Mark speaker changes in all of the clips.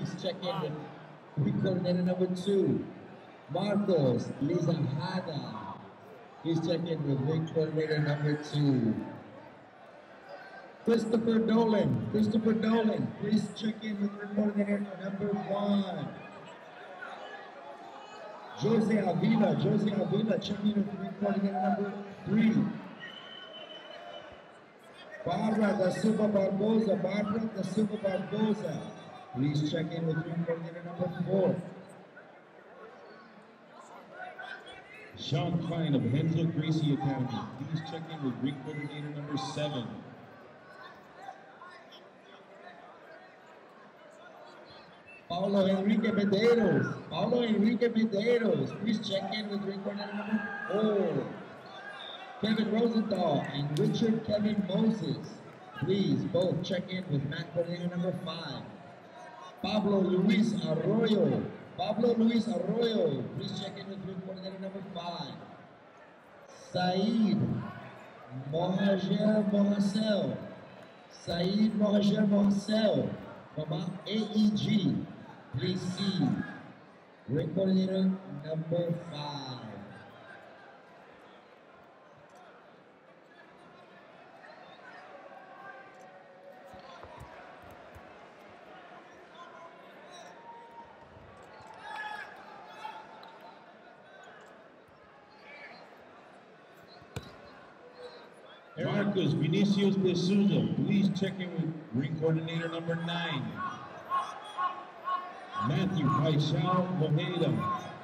Speaker 1: please check in with ring coordinator number two. Marcos Lizajada, please check in with ring coordinator number two. Christopher Dolan, Christopher Dolan, please check in with ring coordinator number one. Jose Avila, Jose Avila, check in with ring coordinator number three. Barbara da Silva Barbosa, Barbara da Silva Barbosa. Please check in with ring coordinator number four.
Speaker 2: Sean Klein of Hensel Gracie Academy. Please check in with ring coordinator number seven.
Speaker 1: Paulo Enrique Medeiros, Paulo Enrique Medeiros. Please check in with ring coordinator number four. Kevin Rosenthal and Richard Kevin Moses. Please both check in with mat coordinator number five. Pablo Luis Arroyo. Pablo Luis Arroyo. Please check in with ring coordinator number five. Saeed Mohajer Mohasel. Saeed Mohajer Mohasel from AEG. Please see ring coordinator number five.
Speaker 2: Marcos Vinicius de Souza. Please check in with ring coordinator number nine. Matthew Paixão Mojeda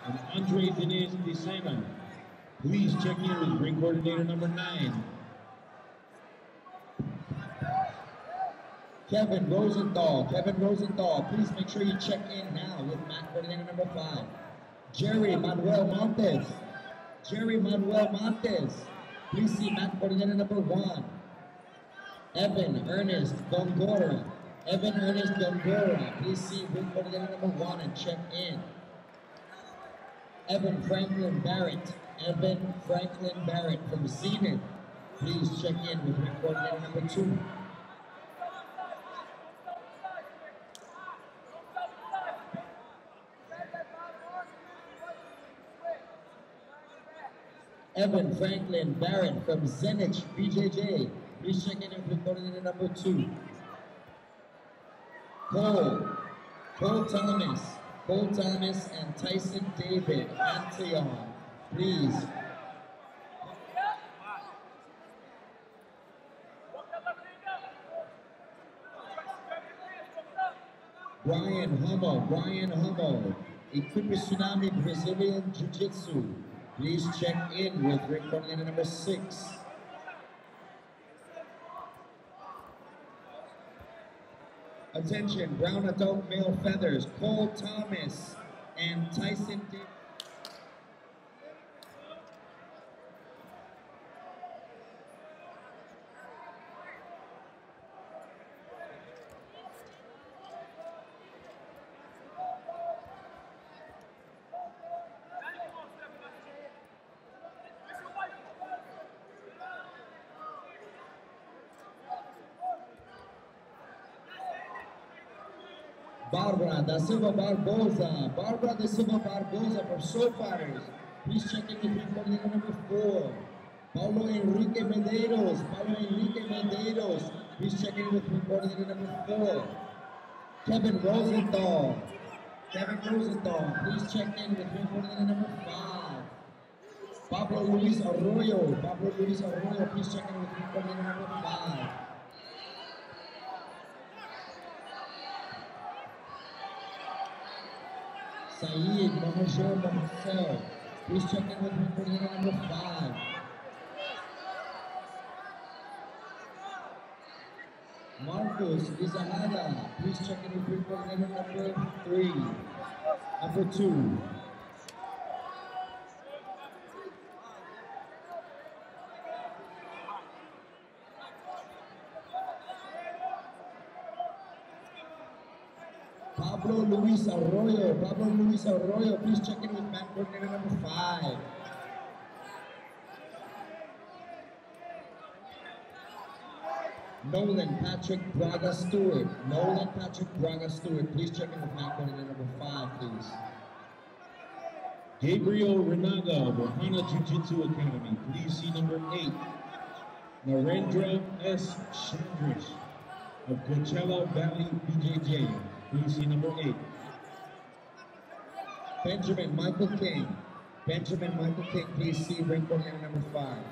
Speaker 2: and Andre Diniz de Sena. Please check in with ring coordinator number nine.
Speaker 1: Kevin Rosenthal, Kevin Rosenthal, please make sure you check in now with mat coordinator number five. Jerry Manuel Montes, Jerry Manuel Montes, mat coordinator number one. Evan Ernest Gongora, Evan Ernest Gongora, please see coordinator number one and check in. Evan Franklin Barrett, Evan Franklin Barrett from Zenith, please check in with ring number two. Evan Franklin Barron from Zenith BJJ. Please check in with coordinator number two. Cole, Cole Thomas, Cole Thomas and Tyson David Antion. Please. Brian Hummel, Brian Hummel, Equipe Tsunami Brazilian Jiu-Jitsu. Please check in with coordinator number six. Attention, brown adult male feathers, Cole Thomas and Tyson Davis. Barbara da Silva Barbosa. Barbara da Silva Barbosa from Soul Fighters. Please check in with ring coordinator number four. Paulo Enrique Medeiros. Paulo Enrique Medeiros. Please check in with ring coordinator number four. Kevin Rosenthal. Kevin Rosenthal. Please check in with ring coordinator number five. Pablo Luis Arroyo. Pablo Luis Arroyo. Please check in with ring coordinator number five. Saeed Mohajer Marcel. Please check in with for coordinator number five. Marcos Izahada. Please check in with ring coordinator number three. Number two. Pablo Luis Arroyo. Pablo Luis Arroyo. Please check in with mat coordinator number five. Nolan Patrick Braga Stewart. Nolan Patrick Braga Stewart. Please check in with mat coordinator number five, please.
Speaker 2: Gabriel Renaga of Ohana Jiu-Jitsu Academy. Please see number eight. Narendra S. Chandrish of Coachella Valley BJJ. See number eight.
Speaker 1: Benjamin Michael King. Benjamin Michael King, please see ring coordinator number five.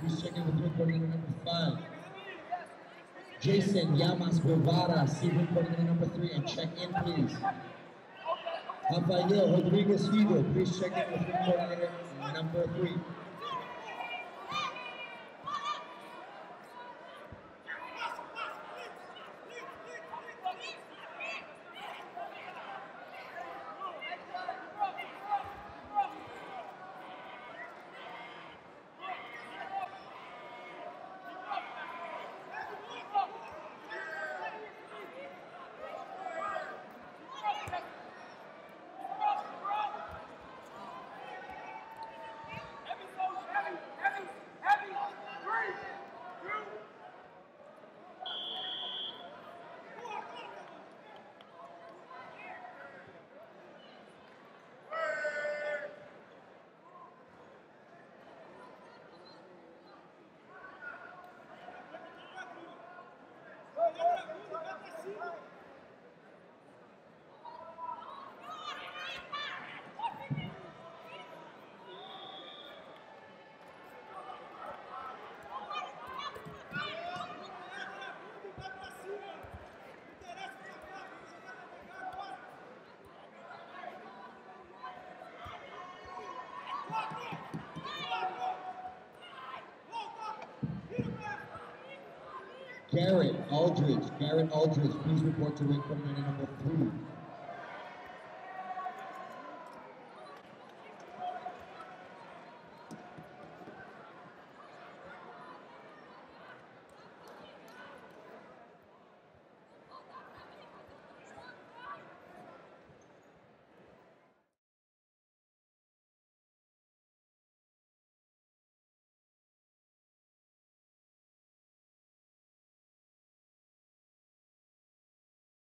Speaker 1: Please check in with ring coordinator number five. Jason Yamas Guevara, see ring coordinator number three and check in, please. Rafael Rodriguez Figo, please check in ring number three. Garrett Aldridge. Garrett Aldridge, please report to ring coordinator number three.